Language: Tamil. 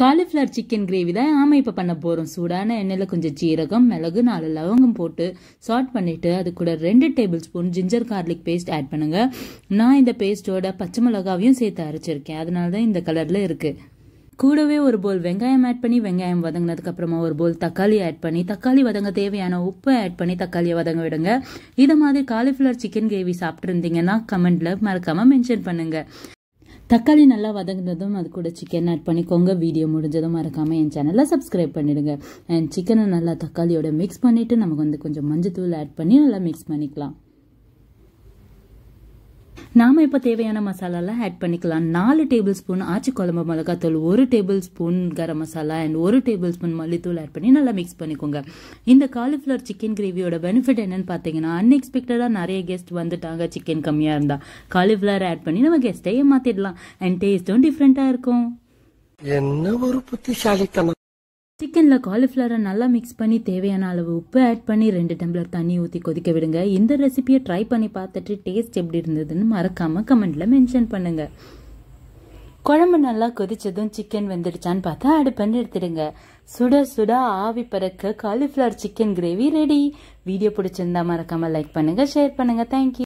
காலிஃப்ளவர் சிக்கன் கிரேவி தான் ஆமாம் இப்போ பண்ண போகிறோம் சூடான எண்ணெயில் கொஞ்சம் ஜீரகம் மிளகு நாலு லவங்கம் போட்டு சாட் பண்ணிவிட்டு அது கூட ரெண்டு tablespoon ginger garlic paste add பண்ணுங்கள் நான் இந்த பேஸ்ட்டோட பச்சை மிளகாவையும் சேர்த்து அரைச்சிருக்கேன். அதனால தான் இந்த கலரில் இருக்குது கூடவே ஒரு போல் வெங்காயம் ஆட் பண்ணி வெங்காயம் வதங்கினதுக்கு அப்புறமா ஒரு போல் தக்காளி ஆட் பண்ணி தக்காளி வதங்க தேவையான உப்பு ஆட் பண்ணி தக்காளியை வதங்க விடுங்க. இதை மாதிரி காலிஃப்ளவர் சிக்கன் கிரேவி சாப்பிட்ருந்தீங்கன்னா கமெண்ட்ல மறக்காம மென்ஷன் பண்ணுங்க. தக்காளி நல்லா வதங்கினதும் அது கூட சிக்கன் ஆட் பண்ணிக்கோங்க வீடியோ முடிஞ்சதும் மறக்காமல் என் சேனலை சப்ஸ்கிரைப் பண்ணிவிடுங்க அண்ட் சிக்கனை நல்லா தக்காளியோட மிக்ஸ் பண்ணிவிட்டு நமக்கு வந்து கொஞ்சம் மஞ்சத்தூள் ஆட் பண்ணி நல்லா மிக்ஸ் பண்ணிக்கலாம். நாம இப்போ தேவையான மசாலாலாம் ஆட் பண்ணிக்கலாம். நாலு டேபிள் ஸ்பூன் ஆச்சி குழம்பு மிளகாத்தூள் ஒரு table spoon garam masala and ஒரு டேபிள் ஸ்பூன் மல்லித்தூள் ஆட் பண்ணி நல்லா மிக்ஸ் பண்ணிக்கோங்க. இந்த காலிஃப்ளவர் சிக்கன் கிரேவியோட பெனிஃபிட் என்னன்னு பார்த்தீங்கன்னா அன்எக்ஸ்பெக்டடாக நிறைய கெஸ்ட் வந்துட்டாங்க சிக்கன் கம்மியாக இருந்தால் காலிஃப்ளவர் ஆட் பண்ணி நம்ம கெஸ்ட்டை ஏமாத்திடலாம் அண்ட் டேஸ்ட்டும் டிஃப்ரெண்ட்டாக இருக்கும். என்ன ஒரு புத்திசாலித்தனம். சிக்கனில் காலிஃப்ளவரை நல்லா மிக்ஸ் பண்ணி தேவையான அளவு உப்பு ஆட் பண்ணி ரெண்டு டம்ளர் தண்ணி ஊற்றி கொதிக்க விடுங்க. இந்த ரெசிபியை ட்ரை பண்ணி பார்த்துட்டு டேஸ்ட் எப்படி இருந்ததுன்னு மறக்காமல் கமெண்டில் மென்ஷன் பண்ணுங்க. குழம்பு நல்லா கொதிச்சதும் சிக்கன் வெந்துடுச்சான்னு பார்த்தா அடுப்பண்ணி எடுத்துடுங்க. சுட சுட ஆவி பறக்க cauliflower chicken gravy ready video பிடிச்சிருந்தா மறக்காமல் லைக் பண்ணுங்க ஷேர் பண்ணுங்க. தேங்க்யூ